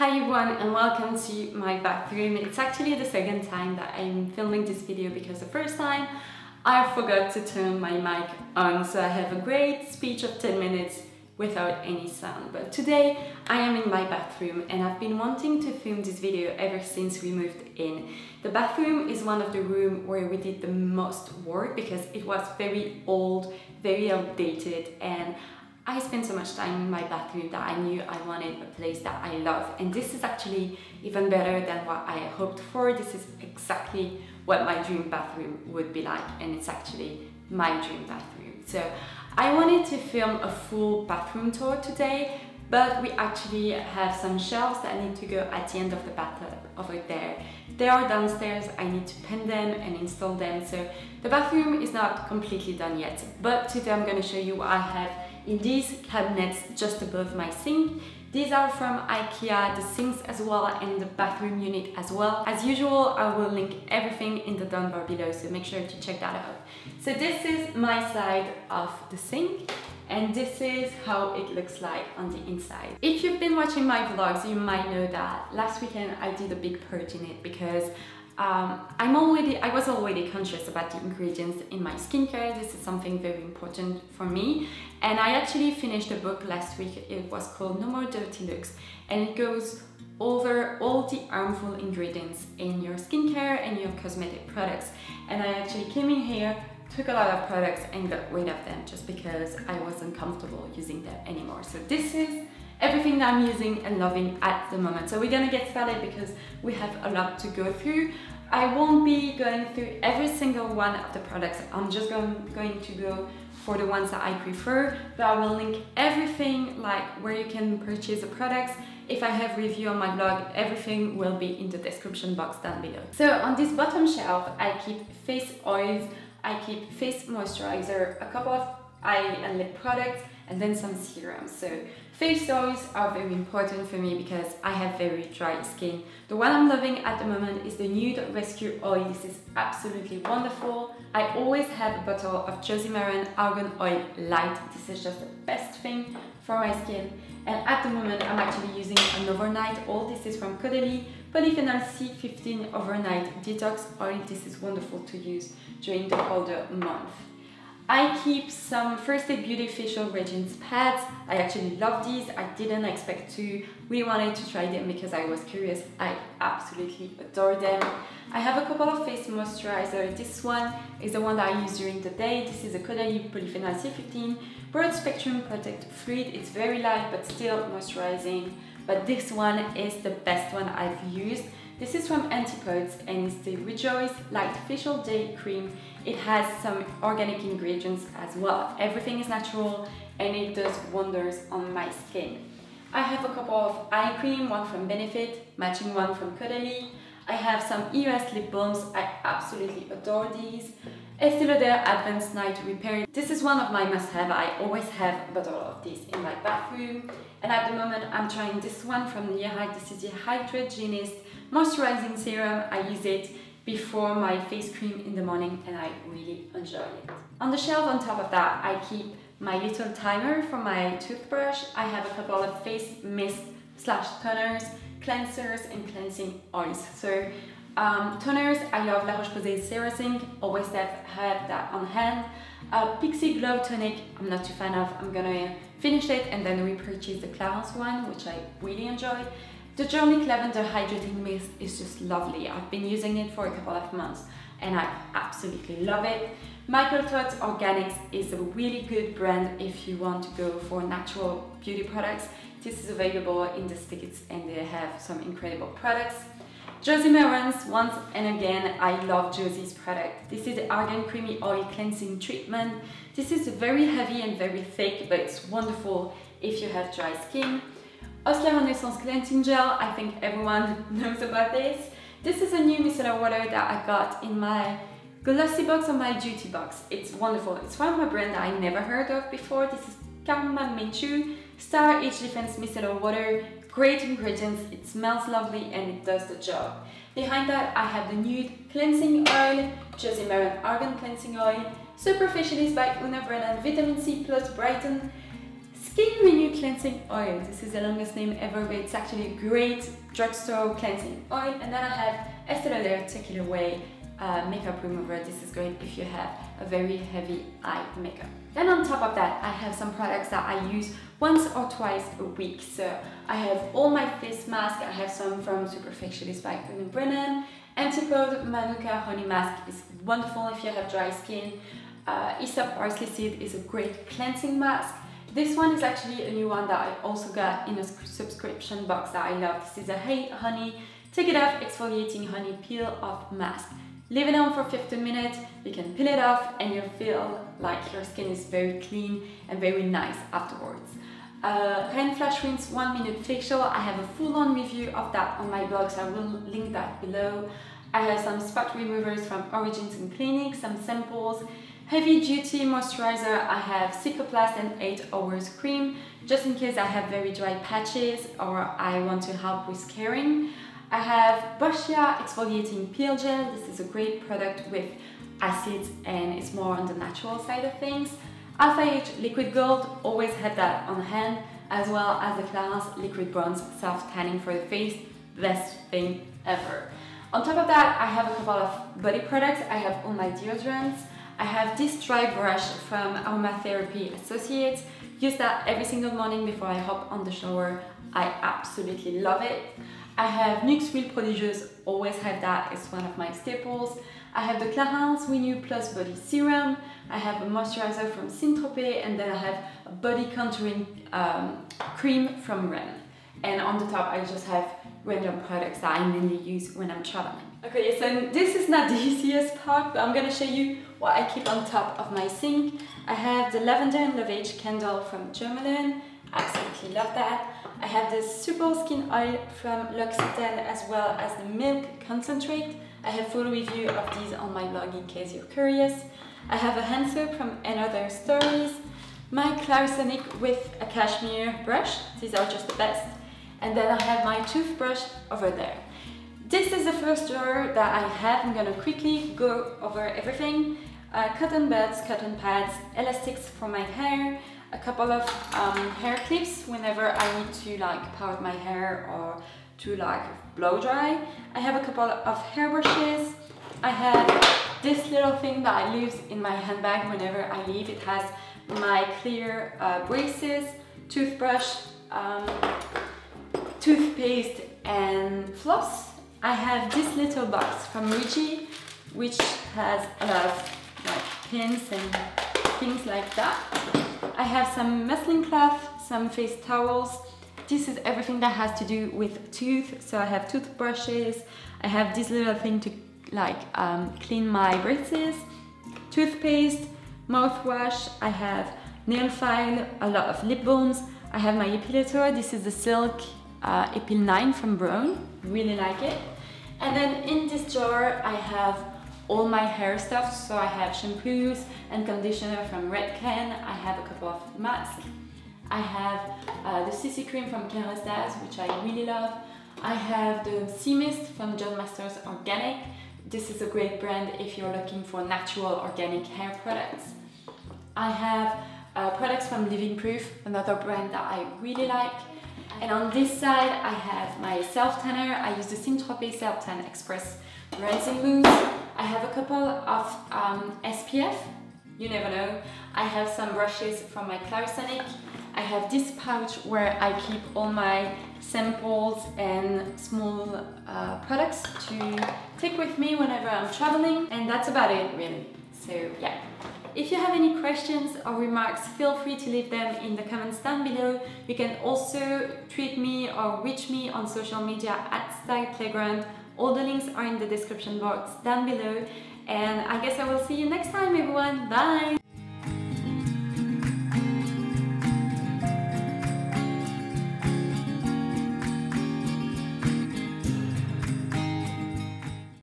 Hi everyone and welcome to my bathroom. It's actually the second time that I'm filming this video because the first time I forgot to turn my mic on so I have a great speech of 10 minutes without any sound. But today I am in my bathroom and I've been wanting to film this video ever since we moved in. The bathroom is one of the rooms where we did the most work because it was very old, very outdated and I spent so much time in my bathroom that I knew I wanted a place that I love and this is actually even better than what I hoped for. This is exactly what my dream bathroom would be like and it's actually my dream bathroom. So I wanted to film a full bathroom tour today but we actually have some shelves that need to go at the end of the bathtub over there. They are downstairs, I need to pin them and install them so the bathroom is not completely done yet but today I'm going to show you what I have in these cabinets just above my sink. These are from IKEA, the sinks as well and the bathroom unit as well. As usual, I will link everything in the down bar below, so make sure to check that out. So this is my side of the sink and this is how it looks like on the inside. If you've been watching my vlogs, you might know that last weekend I did a big purge in it because um, I'm already, I was already conscious about the ingredients in my skincare. This is something very important for me. And I actually finished a book last week. It was called No More Dirty Looks. And it goes over all the harmful ingredients in your skincare and your cosmetic products. And I actually came in here, took a lot of products and got rid of them just because I wasn't comfortable using them anymore. So this is everything that I'm using and loving at the moment. So we're gonna get started because we have a lot to go through. I won't be going through every single one of the products. I'm just going, going to go for the ones that I prefer, but I will link everything like where you can purchase the products. If I have review on my blog, everything will be in the description box down below. So on this bottom shelf, I keep face oils, I keep face moisturizer, a couple of eye and lip products, and then some serums. So face oils are very important for me because I have very dry skin. The one I'm loving at the moment is the Nude Rescue Oil. This is absolutely wonderful. I always have a bottle of Josie Maran Argan Oil Light. This is just the best thing for my skin. And at the moment, I'm actually using an overnight oil. This is from Caudalie Polyphenol C15 Overnight Detox Oil. This is wonderful to use during the colder month. I keep some First Aid Beauty Facial Radiance pads. I actually love these. I didn't expect to. We wanted to try them because I was curious. I absolutely adore them. I have a couple of face moisturizer. This one is the one that I use during the day. This is a Caudalie Polyphenol C15 Broad Spectrum Protect Fluid. It's very light but still moisturizing. But this one is the best one I've used. This is from Antipodes and it's the Rejoice Light Facial Day Cream. It has some organic ingredients as well. Everything is natural and it does wonders on my skin. I have a couple of eye cream, one from Benefit, matching one from Caudalie. I have some EOS lip balms, I absolutely adore these. Estee Lauder Advanced Night Repair. This is one of my must-have. I always have a bottle of this in my bathroom. And at the moment, I'm trying this one from Neohyde. This is the Hydragenist moisturizing serum. I use it before my face cream in the morning and I really enjoy it. On the shelf on top of that, I keep my little timer for my toothbrush. I have a couple of face mist slash toners, cleansers and cleansing oils. So um, toners, I love La Roche-Posay Serozinc, always have, have that on hand. Uh, Pixi Glow Tonic, I'm not too fan of, I'm gonna finish it and then repurchase the Clarins one, which I really enjoy. The Journey Lavender Hydrating Mist is just lovely. I've been using it for a couple of months and I absolutely love it. Michael Organics is a really good brand if you want to go for natural beauty products. This is available in the States and they have some incredible products. Josie Maran's once and again, I love Josie's product. This is the Argan Creamy Oil Cleansing Treatment. This is very heavy and very thick, but it's wonderful if you have dry skin. Oskia Renaissance Cleansing Gel, I think everyone knows about this. This is a new micellar water that I got in my glossy box or my duty box. It's wonderful. It's from a brand that I never heard of before. This is Karma Minchu Star Age Defense Micellar Water. Great ingredients, it smells lovely and it does the job. Behind that I have the Nude Cleansing Oil, Josie Maran Argan Cleansing Oil, Superfacialist by Una Brennan Vitamin C Plus Brighten Skin Renew Cleansing Oil. This is the longest name ever, but it's actually a great drugstore cleansing oil. And then I have Estee Lauder Take It Away uh, makeup remover. This is great if you have a very heavy eye makeup. Then on top of that, I have some products that I use once or twice a week. So I have all my face masks. I have some from Superfacialist by Conan Brennan. Antipode Manuka Honey Mask is wonderful if you have dry skin. Uh, Aesop Parsley Seed is a great cleansing mask. This one is actually a new one that I also got in a subscription box that I love. This is a Hey Honey Take It Off Exfoliating Honey Peel Off Mask. Leave it on for 15 minutes, you can peel it off and you feel like your skin is very clean and very nice afterwards. Uh, Ren Flash Rinse 1 minute facial, I have a full-on review of that on my blog so I will link that below. I have some spot removers from Origins and Clinique, some samples, heavy duty moisturizer, I have Cicaplast and 8 hours cream, just in case I have very dry patches or I want to help with scaring. I have Boscia Exfoliating Peel Gel. This is a great product with acids and it's more on the natural side of things. Alpha H Liquid Gold, always have that on hand, as well as the Clarins Liquid Bronze Self Tanning for the face, best thing ever. On top of that, I have a couple of body products. I have all my deodorants. I have this dry brush from Aromatherapy Associates. Use that every single morning before I hop on the shower. I absolutely love it. I have Nuxe Huile Prodigieuse, always have that, it's one of my staples. I have the Clarins Renew Plus Body Serum. I have a moisturizer from Saint-Tropez and then I have a body contouring um, cream from Ren. And on the top I just have random products that I mainly use when I'm traveling. Okay, so this is not the easiest part, but I'm gonna show you what I keep on top of my sink. I have the Lavender and Lovage candle from Jo Malone. Absolutely love that. I have the Super Skin Oil from L'Occitane as well as the Milk Concentrate. I have full review of these on my blog in case you're curious. I have a hand soap from Another Stories. My Clarisonic with a cashmere brush. These are just the best. And then I have my toothbrush over there. This is the first drawer that I have. I'm gonna quickly go over everything. Uh, cotton buds, cotton pads, elastics for my hair, a couple of um, hair clips whenever I need to like part my hair or to like blow dry. I have a couple of hair brushes. I have this little thing that I leave in my handbag whenever I leave. It has my clear uh, braces, toothbrush, um, toothpaste and floss. I have this little box from Muji which has a lot of pins and things like that. I have some muslin cloth, some face towels. This is everything that has to do with tooth. So I have toothbrushes. I have this little thing to like um, clean my braces, toothpaste, mouthwash. I have nail file, a lot of lip balms. I have my epilator. This is the Silk uh, Epil 9 from Braun. Really like it. And then in this jar I have all my hair stuff. So I have shampoos and conditioner from Redken. I have a couple of masks. I have uh, the CC cream from Kerastase, which I really love. I have the Sea Mist from John Masters Organic. This is a great brand if you're looking for natural organic hair products. I have uh, products from Living Proof, another brand that I really like. And on this side, I have my self tanner. I use the Saint-Tropez Self Tan Express rinsing mousse. I have a couple of um, SPF, you never know. I have some brushes from my Clarisonic. I have this pouch where I keep all my samples and small uh, products to take with me whenever I'm traveling and that's about it really. So yeah. If you have any questions or remarks, feel free to leave them in the comments down below. You can also tweet me or reach me on social media at Style Playground all the links are in the description box down below and I guess I will see you next time everyone. Bye!